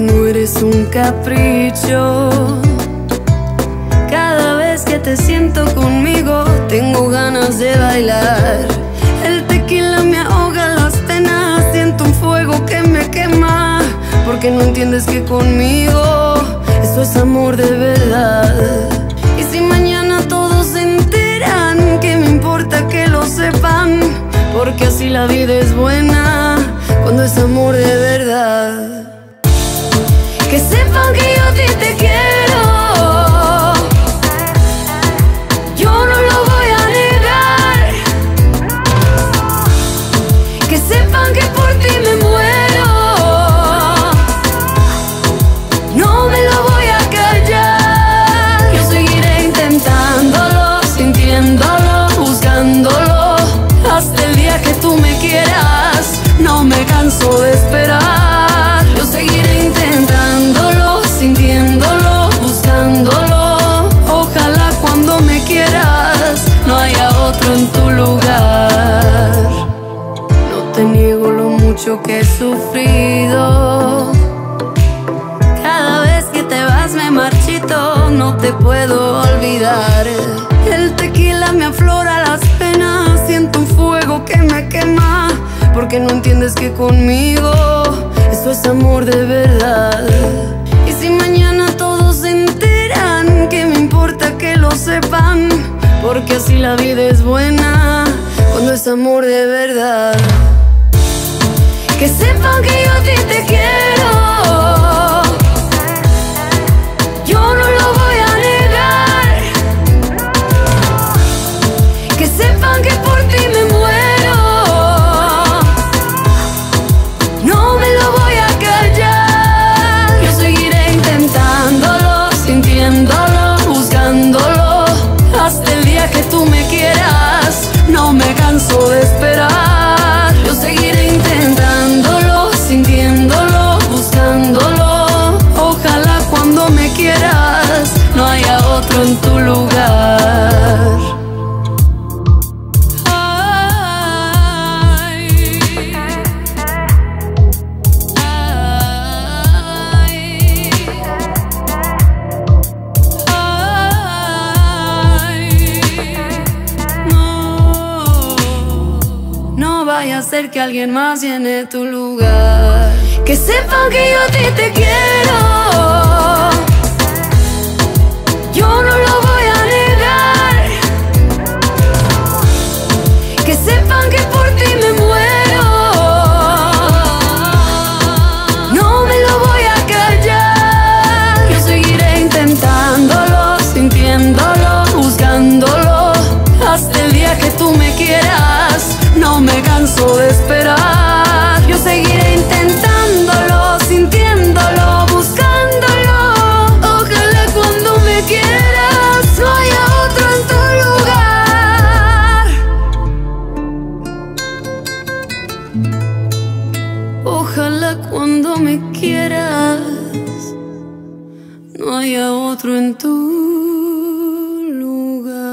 no eres un capricho. Cada vez que te siento conmigo, tengo ganas de bailar. El tequila me ahoga las penas, siento un fuego que me quema. Porque no entiendes que conmigo esto es amor de verdad. Y si mañana todos se enteran, que me importa que lo sepan? Porque así la vida es buena lugar. No te niego lo mucho que he sufrido. Cada vez que te vas me marchito, no te puedo olvidar. El tequila me aflora las penas, siento un fuego que me quema. Porque no entiendes que conmigo esto es amor de verdad. Y si mañana todos se enteran, que me importa que lo sepan. Porque así la vida es buena cuando es amor de verdad. Que sepan que yo te quiero. Vaya a ser que alguien más llene tu lugar. Que sepan que yo a ti te quiero. desesperar. Yo seguiré intentándolo, sintiéndolo, buscándolo. Ojalá cuando me quieras no haya otro en tu lugar. Ojalá cuando me quieras no haya otro en tu lugar.